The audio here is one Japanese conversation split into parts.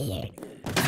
here.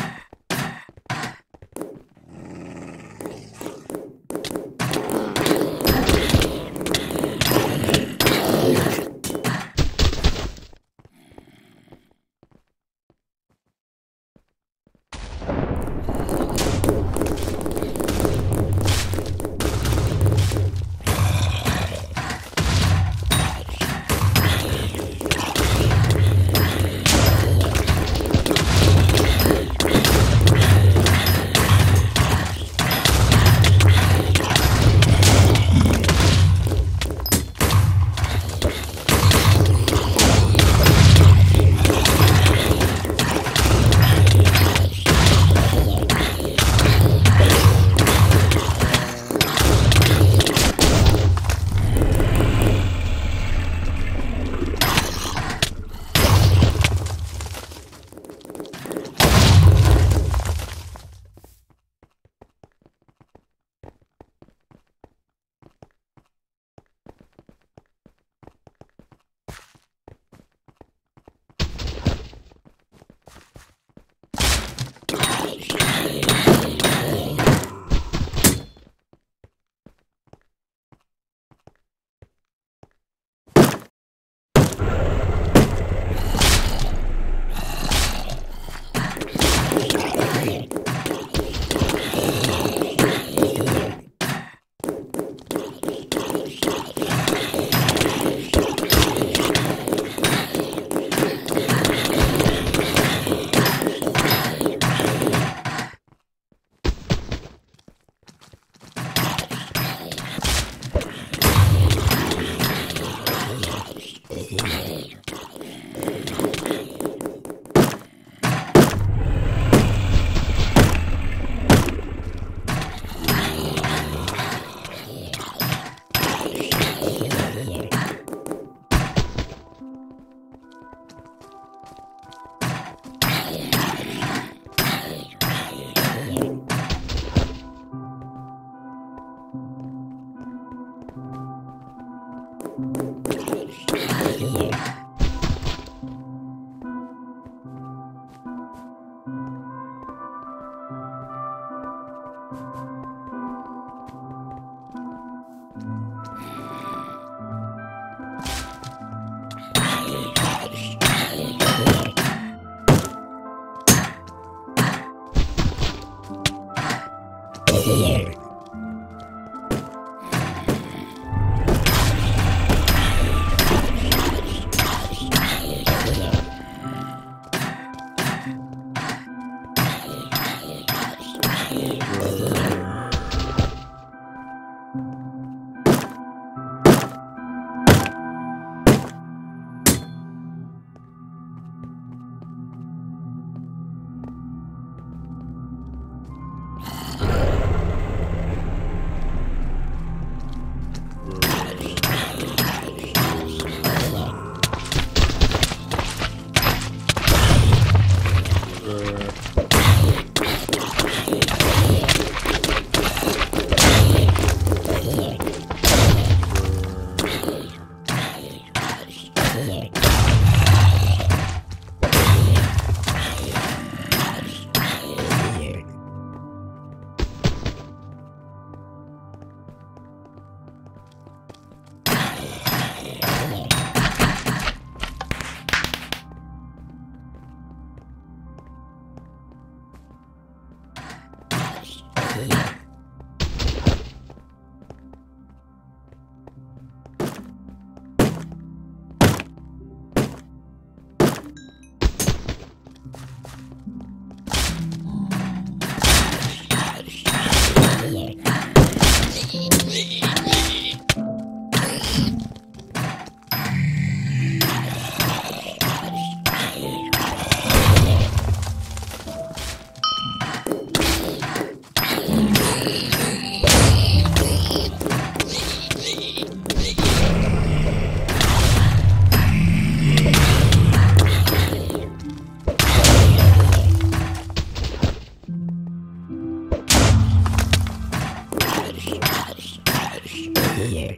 ayer.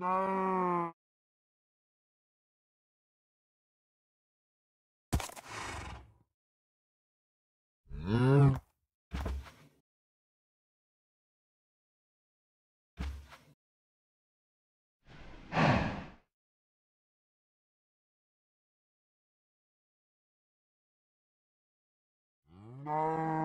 No. Mm. No.